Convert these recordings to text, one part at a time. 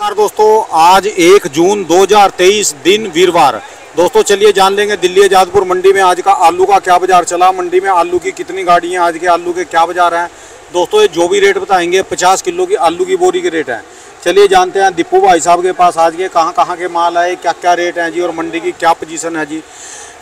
नमस्कार दोस्तों आज एक जून 2023 दिन वीरवार। दोस्तों चलिए जान लेंगे दिल्ली आजादपुर मंडी में आज का आलू का क्या बाज़ार चला। मंडी में आलू की कितनी गाड़ी हैं आज के आलू के क्या बाज़ार हैं। दोस्तों ये जो भी रेट बताएँगे 50 किलो की आलू की बोरी के रेट हैं। चलिए जानते हैं दीपू भाई साहब के पास आज के कहाँ कहाँ के माल आए क्या क्या रेट हैं जी और मंडी की क्या पोजीशन है जी।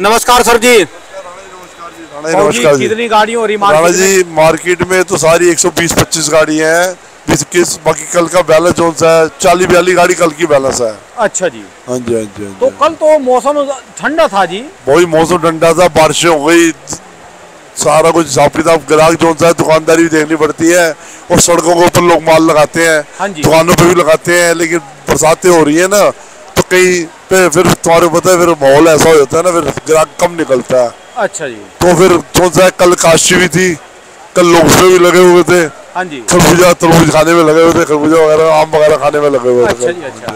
नमस्कार सर जी। नमस्कार जी। कितनी गाड़ी हो रही मार्केट में? जी मार्केट में तो सारी 120-25 गाड़ी हैं। बीस इक्कीस बाकी कल का बैलेंस जोन सा है? चालीस बयालीस गाड़ी कल की बैलेंस है। अच्छा जी। हाँ जी हाँ जी हाँ तो कल तो मौसम ठंडा था जी। वही मौसम ठंडा था बारिशें हो गई। सारा कुछ हिसाब किताब ग्राहक सा है दुकानदारी भी देखनी पड़ती है। और सड़कों के ऊपर लोग माल लगाते हैं। हाँ दुकानों पे भी लगाते हैं लेकिन बरसातें हो रही है ना तो कहीं पे फिर तुम्हारे पता है फिर माहौल ऐसा हो जाता है ना फिर ग्राहक कम निकलता है। अच्छा जी। तो फिर सा है कल काशी भी थी कल लोग भी लगे हुए थे। हाँ जी। खरबूजा तरबूज खाने में लगे हुए थे खरबूजा वगैरह आम वगैरह खाने में लगे हुए थे। अच्छा जी, अच्छा।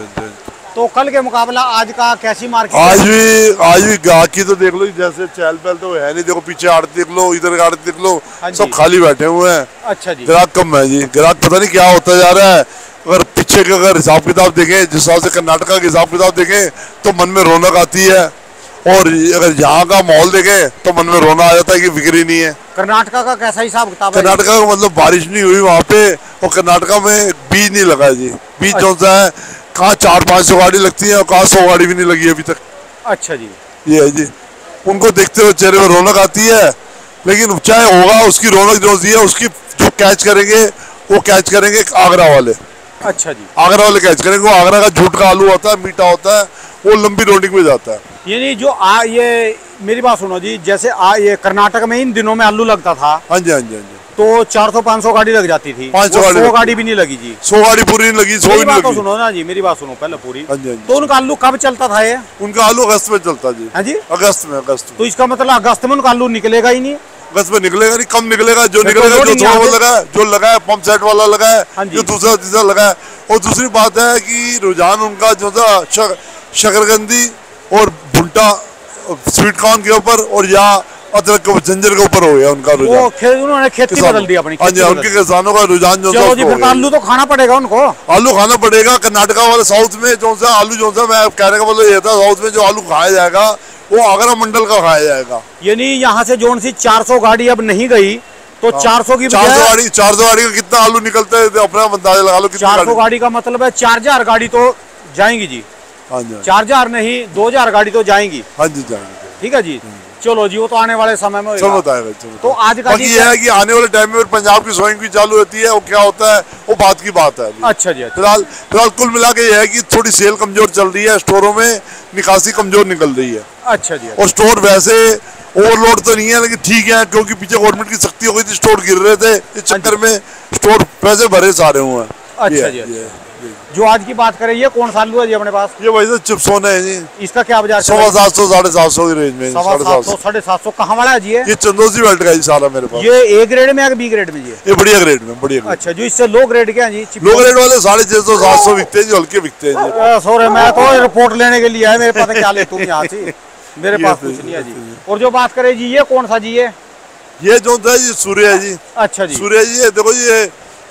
तो कल के मुकाबला आज का कैसी मार्केट आज भी आज भी गाहकी तो देख लो जैसे चहल पहल तो है नहीं। देखो पीछे आड़त देख लो इधर आड़त देख लो हाँ सब खाली बैठे हुए हैं। अच्छा जी। ग्राहक कम है जी। ग्राहक पता नहीं क्या होता जा रहा है। अगर पीछे का अगर हिसाब किताब देखें जिस हिसाब से कर्नाटका का हिसाब किताब देखें तो मन में रौनक आती है। और अगर यहाँ का माहौल देखे तो मन में रोना आ जाता है कि बिक्री नहीं है। कर्नाटका का कैसा हिसाब किताब है। कर्नाटका का मतलब बारिश नहीं हुई वहाँ पे और कर्नाटका में बीज नहीं लगा जी। बीज अच्छा। जो सा है? कहाँ चार पाँच सौ गाड़ी लगती है और कहाँ सौ गाड़ी भी नहीं लगी अभी तक। अच्छा जी। ये है जी। उनको देखते हुए चेहरे में रौनक आती है लेकिन चाहे होगा उसकी रौनक जो सी है उसकी जो कैच करेंगे वो कैच करेंगे आगरा वाले। अच्छा जी। आगरा वाले कैच करेंगे वो आगरा का झूठ का आलू होता है मीठा होता है वो लंबी रोडिंग में जाता है। यानी जो आ ये मेरी बात सुनो जी जैसे आ ये कर्नाटक में इन दिनों में आलू लगता था हाँ जी हाँ जी हाँ जी। तो 400 500 गाड़ी लग जाती थी। 500 वो गाड़ी गाड़ी भी नहीं लगी जी। सौ गाड़ी पूरी नहीं लगी सौ नहीं बात तो लगी। सुनो ना जी मेरी बात सुनो पहले पूरी। हाँ हाँ तो उनका आलू कब चलता था ये? उनका आलू अगस्त में चलता जी। हाँ जी। अगस्त में अगस्त तो इसका मतलब अगस्त में उनका आलू निकलेगा ही नहीं? अगस्त में निकलेगा नहीं कम निकलेगा जो तो निकलेगा जो थोड़ा लगा है जो लगा है पंप सेट वाला लगा है हाँ जो दूसरा तीसरा लगा है और दूसरी बात है कि रुझान उनका जो था शक, शकरकंदी और भुट्टा स्वीट कॉर्न के ऊपर और या अदरक के जंजर के ऊपर हो गया उनका वो रुझान। खे, उन्होंने खेती बदल दी अपनी हाँ जी उनके किसानों का रुझान जो जी फिर तो आलू तो खाना पड़ेगा उनको। आलू खाना पड़ेगा कर्नाटका वाले साउथ में जो सा आलू जो सा मैं कहने का मतलब ये था साउथ में जो आलू खाया जाएगा वो आगरा मंडल का खाया जाएगा। यानी यहाँ से जोन सी 400 गाड़ी अब नहीं गई तो 400 की चार सौ गाड़ी चार सौ गाड़ी का कितना आलू निकलता है अपना अंदाज़ा लगा लो कितनी 400 गाड़ी। का मतलब है 4000 गाड़ी तो जाएँगी जी। हाँ हाँ जी। 4000 नहीं 2000 गाड़ी तो जाएँगी। हाँ जी जाएँगे ठीक है जी? चलो जी वो तो आने वाले समय में सब बताएगा तो आज का ये है कि आने वाले टाइम में पंजाब की सोइंग भी चालू होती है वो क्या होता है वो बात की बात है अच्छा जी अच्छा। फ़िलहाल फ़िलहाल कुल मिला के ये है कि थोड़ी सेल कमज़ोर चल रही है स्टोरों में निकासी कमज़ोर निकल रही है। अच्छा जी अच्छा। और स्टोर वैसे ओवरलोड तो नहीं है लेकिन ठीक है क्योंकि पीछे गवर्नमेंट की सख्ती हो गई थी स्टोर गिर रहे थे इस चक्कर में स्टोर पैसे भरे सारे हुए हैं। अच्छा जी। है, है। जो आज की बात करें ये कौन सा आलू है जी अपने पास? ये वैसे चिप्स होने हैं जी। इसका क्या बाज़ार सवा सात सौ साढ़े सात सौ की रेंज में सवा साढ़े सात सौ सौ। साढ़े सात सौ। कहाँ वाला है जी ये? चंदोसी बेल्ट का जी सारा मेरे पास। ये ए ग्रेड में बी ग्रेड में जी ये? बढ़िया ग्रेड में बढ़िया अच्छा जो इससे लो ग्रेड के जी? चिप- लो ग्रेड वाले साढ़े छह सौ सात सौ बिकते हैं जी हल्के बिकते हैं अ, मैं तो रिपोर्ट लेने के लिए मेरे पास क्या ले तुम यहाँ से? मेरे पास तो- कुछ नहीं है जी। और जो बात करें जी ये कौन सा जी ये? ये जो था जी सूर्य जी। अच्छा जी। सूर्य जी देखो जी ये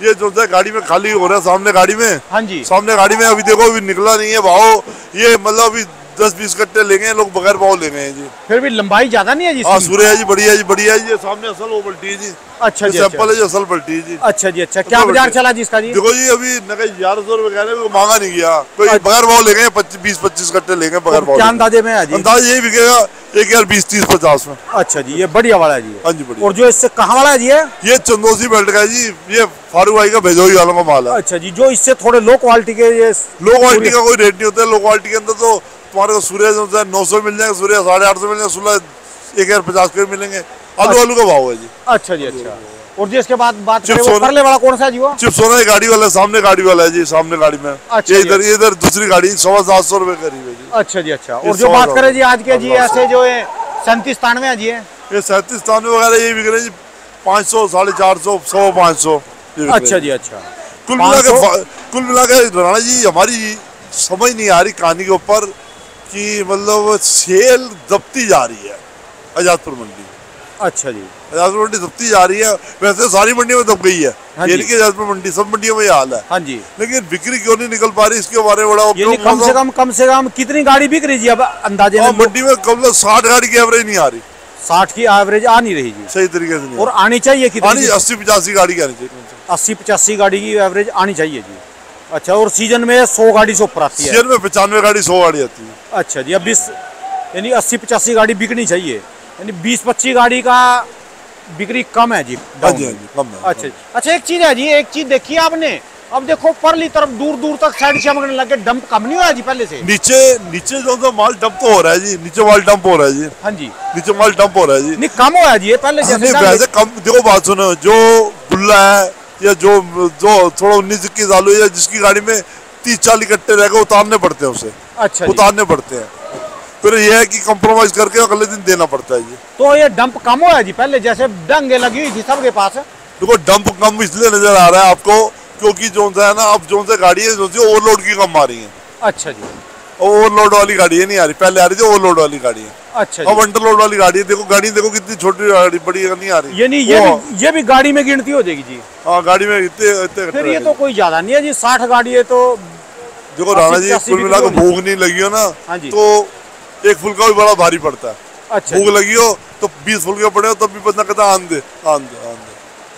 ये जो है गाड़ी में खाली हो रहा है सामने गाड़ी में। हाँ जी। सामने गाड़ी में अभी देखो अभी निकला नहीं है भाव ये मतलब अभी दस बीस कट्टे लेंगे लोग बगैर भाव लेंगे हैं जी। फिर भी लंबाई ज़्यादा नहीं है जी हाँ सूर्य जी बढ़िया जी बढ़िया जी ये सामने असल वो पलटी है जी। अच्छा जी सैंपल अच्छा। है जी असल पलटी है जी। अच्छा जी अच्छा। क्या बाज़ार चला जी इसका जी? देखो जी अभी ग्यारह सौ रुपए कह रहे कोई मांगा नहीं गया। कोई अच्छा। बगैर भाव लेंगे पच्चीस बीस पच्चीस कट्टे लेंगे बगैर भाव क्या अंदाजे में अंदाज यही बिकेगा एक हज़ार बीस तीस पचास में। अच्छा जी ये बढ़िया वाला जी। हाँ जी बढ़िया। और जो इससे कहाँ वाला है जी ये? ये चंदोसी बेल्ट का है जी ये फारूक भाई का भेजोई वालों का माल है। अच्छा जी जो इससे थोड़े लो क्वालिटी के ये लो क्वालिटी का कोई रेट नहीं होता है लो क्वालिटी के अंदर तो तुम्हारे को सूर्य है नौ सौ मिल जाएगा सूर्य साढ़े आठ सौ मिल जाएगा सोलह एक हज़ार पचास के मिलेंगे। आलू आलू का भाव है जी। अच्छा जी अच्छा। और जी इसके बाद बात करें परले वाला कौन सा जी वो? चिप्स होना गाड़ी वाला है, सामने गाड़ी वाला है जी सामने गाड़ी में। अच्छा इधर इधर दूसरी गाड़ी सवा सात सौ रुपए करीब है। अच्छा जी अच्छा। और जो बात करें जी आज के जी ऐसे जो है सैंतीस तानवे जी ये ये सैंतीस तानवे वगैरह ये बिक रहे जी। पाँच सौ साढ़े चार सौ सौ पाँच सौ रहे अच्छा जी अच्छा। कुल मिला के कुल मिला के राणा जी हमारी समझ नहीं आ रही कहानी के ऊपर कि मतलब सेल दबती जा रही है आजादपुर मंडी। अच्छा जी। जाजपुर मंडी दबती जा रही है। वैसे तो सारी मंडियों में दब गई है। हाँ ये जी। नहीं कि मंडी सब मंडियों में ये हाल है। हाँ जी। लेकिन बिक्री क्यों नहीं निकल पा रही? इसके बारे में बड़ा कम से कम कम से कम कितनी गाड़ी बिक रही जी अब अंदाजे मंडी में कम से साठ गाड़ी की एवरेज नहीं आ रही। साठ की एवरेज आ नहीं रही जी। सही तरीके से और आनी चाहिए कितनी अस्सी पचासी गाड़ी की आनी चाहिए। अस्सी पचासी गाड़ी की एवरेज आनी चाहिए जी। अच्छा और सीज़न में सौ गाड़ी से ऊपर आती है। सीज़न में पचानवे गाड़ी सौ गाड़ी आती है। अच्छा जी अब बीस यानी अस्सी पचासी गाड़ी बिकनी चाहिए। यानी बीस पच्चीस गाड़ी का बिक्री कम है जी हाँ जी हाँ जी कम है अच्छा। अच्छा एक चीज़ है जी एक चीज़ देखी आपने? अब देखो परली तरफ़ दूर दूर तक साइड चमकने लगे डंप कम नहीं हुआ जी पहले से? नीचे नीचे जो सा माल डंप तो हो रहा है जी नीचे माल डंप हो रहा है जी। हाँ जी। नीचे माल डंप हो रहा है जी। नहीं कम हुआ जी पहले नहीं वैसे कम देखो बात सुनो जो गुल्ला है या जो जो थोड़ा उन्नीस इक्कीस आलू या जिसकी गाड़ी में तीस चालीस कट्टे रह गए उतारने पड़ते हैं उसे। अच्छा उतारने पड़ते हैं। फिर यह है कि कंप्रोमाइज करके अगले दिन देना पड़ता है जी तो ये डंप कम हुआ है जी पहले जैसे डंगे लगी हुई थी सबके पास। देखो डंप कम इसलिए नज़र आ रहा है आपको क्योंकि जो है ना अब जो सा गाड़ी है जो ओवरलोड की कम आ रही है। अच्छा जी। ओवरलोड वाली गाड़ी है नहीं आ रही। पहले आ रही थी ओवरलोड वाली गाड़ी है। अच्छा अब अंडरलोड वाली गाड़ी है देखो गाड़ी देखो कितनी छोटी गाड़ी बड़ी नहीं आ रही। यानी ये भी ये भी गाड़ी में गिनती हो जाएगी जी। हाँ गाड़ी में इतने इतने फिर ये तो कोई ज़्यादा नहीं है जी साठ गाड़ी है तो देखो राणा जी कुल मिला भूख नहीं लगी हो ना हाँ। तो एक फुलका भी बड़ा भारी पड़ता है। अच्छा भूख लगी हो तो बीस फुलके पड़े हो तब भी बंदा कहता आन दे आन दे आन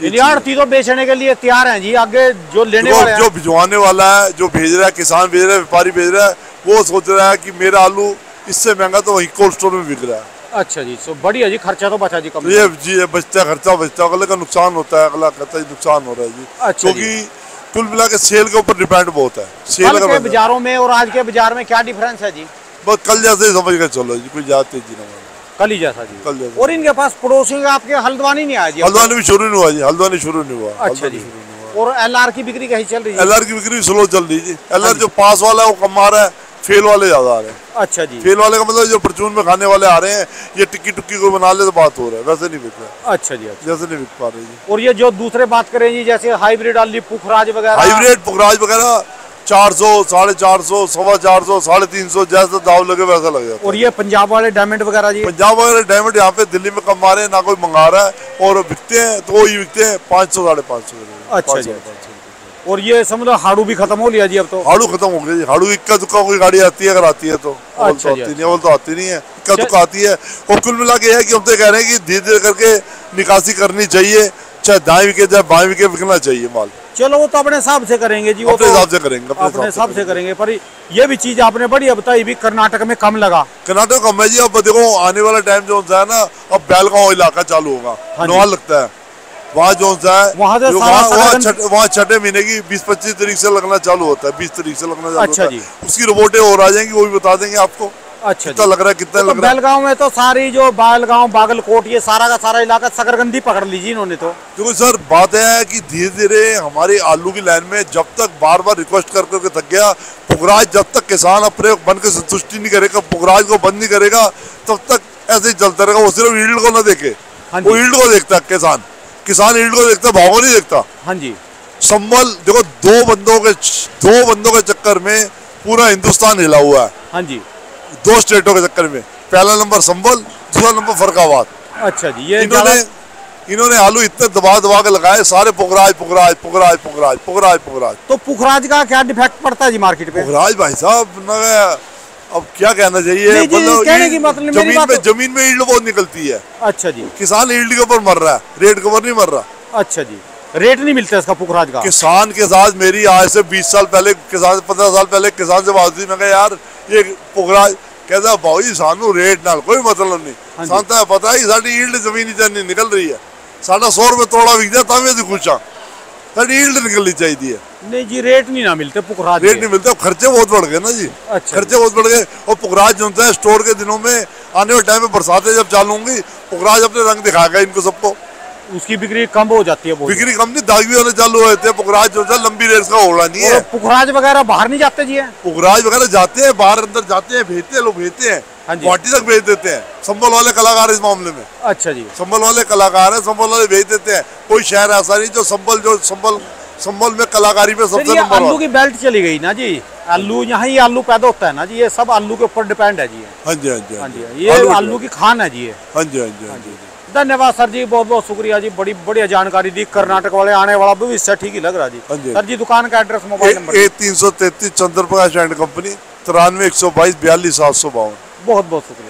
दे। आड़ती तो बेचने के लिए तैयार हैं जी आगे जो लेने वाले जो भिजवाने वाला है जो भेज रहा है किसान भेज रहा है व्यापारी भेज रहा है वो सोच रहा है कि मेरा आलू इससे महँगा तो वही कोल्ड स्टोर में बिक रहा है। अच्छा जी तो बढ़िया जी खर्चा तो बचा जी कम तो ये जी ये बचता खर्चा बचता अगले का नुकसान होता है अगला कहता है नुकसान हो रहा है जी। अच्छा क्योंकि कुल मिला के सेल के ऊपर डिपेंड बहुत है सेल के बाजारों में और आज के बाज़ार में क्या डिफरेंस है जी? बस कल जैसे ही समझ के चलो जी कोई ज़्यादा तेज़ी ना कल ही जैसा जी। कल जैसा। और इनके पास पड़ोसी का आपके हल्द्वानी नहीं आया जी? हल्द्वानी भी शुरू नहीं हुआ जी हल्द्वानी शुरू नहीं हुआ अच्छा जी। और एलआर की बिक्री कैसी चल रही है? एलआर की बिक्री स्लो चल रही जी। एल हाँ जो। पास वाला है वो कम आ रहा है फेल वाले ज़्यादा आ रहे हैं। अच्छा जी। फेल वाले का मतलब जो परचून में खाने वाले आ रहे हैं ये टिक्की टुक्की को बना ले तो बात हो रहा है वैसे नहीं बिक रहा अच्छा जी अच्छा। जैसे नहीं बिक पा रहे जी। और ये जो दूसरे बात करें जी जैसे हाइब्रिड आली पुखराज वगैरह। हाइब्रिड पुखराज वगैरह चार सौ साढ़े चार सौ सवा चार सौ साढ़े तीन सौ जैसा दाव लगे वैसा लग जाता है। और ये पंजाब वाले डायमंड वगैरह जी? पंजाब वगैरह डायमंड यहाँ पे दिल्ली में कम आ रहे हैं ना कोई मंगा रहा है और बिकते हैं तो वही बिकते हैं पाँच सौ साढ़े पाँच सौ। अच्छा जी, और ये समझो हाड़ू भी खत्म हो लिया जी अब तो। हाड़ू खत्म हो गया जी। हाड़ू इक्का दुक्का कोई गाड़ी आती है अगर आती है तो। अवल अच्छा तो आती नहीं अवल तो आती नहीं है। इक्का दुक्का आती है। और कुल मिला के है कि हम तो कह रहे हैं कि धीरे धीरे करके निकासी करनी चाहिए चाहे दाएँ विके चाहे बाएँ विके बिकना चाहिए माल। चलो वो तो अपने हिसाब से करेंगे जी वो अपने हिसाब तो से करेंगे अपने हिसाब से करेंगे। पर ये भी चीज़ आपने बढ़िया बताई भी कर्नाटक में कम लगा। कर्नाटक कम है जी अब देखो आने वाला टाइम जो है ना अब बैलगांव इलाका चालू होगा। हाँ जी। लगता है। वहाँ जो सा है वहाँ से छठ- महीने की बीस पच्चीस तारीख से लगना चालू होता है बीस तारीख से लगना चालू अच्छा होता है। जी। उसकी रिपोर्टें और आ जाएँगी वो भी बता देंगे आपको। अच्छा कितना लग रहा है कितना तो लग रहा है? बेलगांव में तो सारी जो बालगांव बागलकोट ये सारा का सारा इलाका सकरगंदी पकड़ लीजिए इन्होंने तो। देखो सर बात है कि धीरे धीरे हमारी आलू की लाइन में जब तक बार बार रिक्वेस्ट कर करके थक गया पुखराज जब तक किसान अपने बन के संतुष्टि नहीं करेगा पुखराज को बंद नहीं करेगा तब तक ऐसे ही चलता रहेगा। वो सिर्फ़ ईल्ड को ना देखे हाँ वो ईल्ड को देखता है किसान। किसान ईल्ड को देखता भाव को नहीं देखता। हाँ जी। संबल देखो दो बंदों के दो बंदों के चक्कर में पूरा हिंदुस्तान हिला हुआ है। हाँ जी। दो स्टेटों के चक्कर में। पहला नंबर संबल दूसरा नंबर फरकाबाद अच्छा जी ये इन्होंने इन्होंने आलू इतने दबा दबा के लगाए सारे पुखराज पुखराज पुखराज पुखराज पुखराज पुखराज। तो पुखराज का क्या डिफेक्ट पड़ता है जी मार्केट पे? पुखराज भाई साहब न अब क्या कहना चाहिए? मतलब मतलब ज़मीन में ज़मीन में ईल्ड बहुत निकलती है। अच्छा जी। किसान ईल्ड के ऊपर मर रहा है रेट के ऊपर नहीं मर रहा। अच्छा जी। रेट नहीं मिलता इसका पुखराज का किसान के साथ मेरी आज से 20 साल पहले किसान पंद्रह साल पहले किसान से बात हुई मैं कहा यार ये पुखराज कहता भाई जी सानू रेट नाल कोई मतलब नहीं हाँ जी। ਸਾਨੂੰ ਤਾਂ ਪਤਾ ਹੀ ਸਾਡੀ ਈਲਡ ਜ਼ਮੀਨੀ ਚ ਨਹੀਂ ਨਿਕਲ ਰਹੀ ਹੈ ਸਾਡਾ 100 ਰੁਪਏ ਤੋੜਾ ਵਿਕ ਜਾ ਤਾਂ ਵੀ ਅਸੀਂ ਖੁਸ਼ ਹਾਂ ਸਾਡੀ ਈਲਡ ਨਿਕਲਣੀ ਚਾਹੀਦੀ ਹੈ नहीं जी रेट नहीं ना मिलते पुखराज रेट के। नहीं मिलता खर्चे बहुत बढ़ गए ना जी अच्छा खर्चे बहुत बढ़ गए और पुखराज जो होता है स्टोर के दिनों में आने वाले टाइम में बरसातें जब चालू होंगी पुखराज अपने रंग दिखाएगा इनको सबको उसकी बिक्री कम हो जाती है बिक्री कम नहीं दाग होने चालू हो जाते हैं पुखराज जो है लंबी रेस का होना नहीं है। पुखराज वगैरह बाहर नहीं जाते जी पुखराज वगैरह जाते हैं बाहर अंदर जाते हैं भेजते हैं लोग भेजते हैं। हाँ गुवाहाटी तक भेज देते हैं। संबल वाले कलाकार इस मामले में। अच्छा जी। संबल वाले कलाकार है संबल वाले भेज देते हैं। कोई शहर ऐसा नहीं जो संबल जो संबल संबल में कलाकारी में सबसे नंबर आलू की बेल्ट चली गई ना जी। आलू यहाँ ही आलू पैदा होता है ना जी। ये सब आलू के ऊपर डिपेंड है जी। हाँ जी हाँ जी हाँ जी ये आलू आलू की खान है जी हाँ जी। हाँ जी हाँ जी। धन्यवाद सर जी बहुत बहुत शुक्रिया जी बड़ी बढ़िया जानकारी दी कर्नाटक वाले आने वाला भविष्य ठीक ही लग रहा जी। हाँ सर जी दुकान का एड्रेस मोबाइल नंबर ए तीन सौ तैतीस चंद्र प्रकाश एंड कंपनी तिरानवे एक सौ बाईस बयालीस सात सौ बावन। बहुत बहुत शुक्रिया।